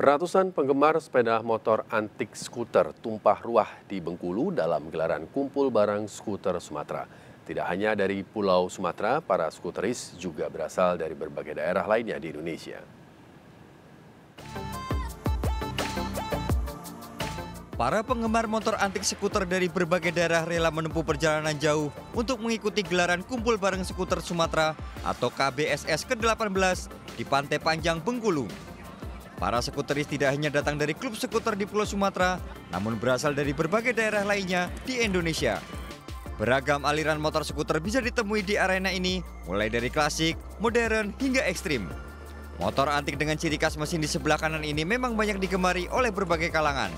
Ratusan penggemar sepeda motor antik skuter tumpah ruah di Bengkulu dalam gelaran kumpul barang skuter Sumatera. Tidak hanya dari Pulau Sumatera, para skuteris juga berasal dari berbagai daerah lainnya di Indonesia. Para penggemar motor antik skuter dari berbagai daerah rela menempuh perjalanan jauh untuk mengikuti gelaran Kumpul Bareng Skuter Sumatera atau KBSS ke-18 di Pantai Panjang, Bengkulu. Para skuteris tidak hanya datang dari klub skuter di Pulau Sumatera, namun berasal dari berbagai daerah lainnya di Indonesia. Beragam aliran motor skuter bisa ditemui di arena ini, mulai dari klasik, modern, hingga ekstrim. Motor antik dengan ciri khas mesin di sebelah kanan ini memang banyak digemari oleh berbagai kalangan.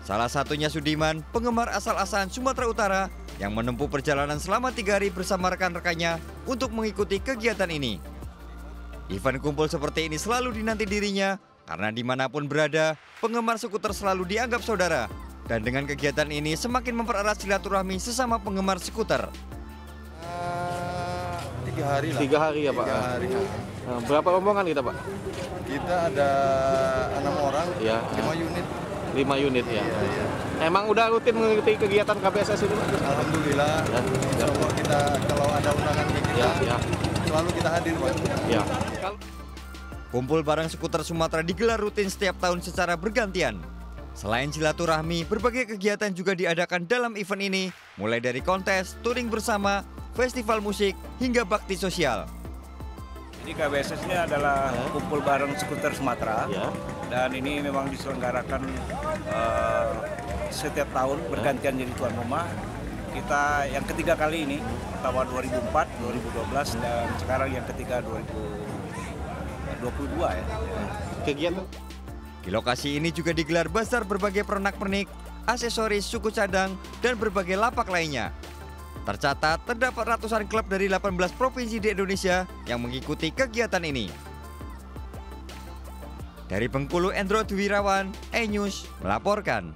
Salah satunya Sudiman, penggemar asal-asalan Sumatera Utara yang menempuh perjalanan selama tiga hari bersama rekan-rekannya untuk mengikuti kegiatan ini. Event kumpul seperti ini selalu dinanti dirinya karena di mana pun berada, penggemar skuter selalu dianggap saudara. Dan dengan kegiatan ini semakin mempererat silaturahmi sesama penggemar skuter. Uh, tiga hari lah. Tiga hari ya Pak? Tiga hari. Nah, berapa rombongan kita Pak? Kita ada enam orang, Ya. lima unit. Lima unit ya. Iya, iya. Emang udah rutin mengikuti kegiatan KPSS ini Pak? Alhamdulillah. Ya. Insya Allah kita kalau ada undangan kita, Ya, ya, selalu kita hadir Pak. ya. Kumpul barang skuter Sumatera digelar rutin setiap tahun secara bergantian. Selain silaturahmi, berbagai kegiatan juga diadakan dalam event ini, mulai dari kontes, touring bersama, festival musik, hingga bakti sosial. Jadi KBSS ini adalah kumpul bareng skuter Sumatera Ya. dan ini memang diselenggarakan eh, setiap tahun bergantian jadi tuan rumah. Kita yang ketiga kali ini, pertama 2004, 2012 dan sekarang yang ketiga 2022 ya. Kegiatan Di lokasi ini juga digelar bazar berbagai pernak-pernik, aksesoris, suku cadang, dan berbagai lapak lainnya. Tercatat terdapat ratusan klub dari 18 provinsi di Indonesia yang mengikuti kegiatan ini. Dari Bengkulu, Endro Dwirawan, E-News melaporkan.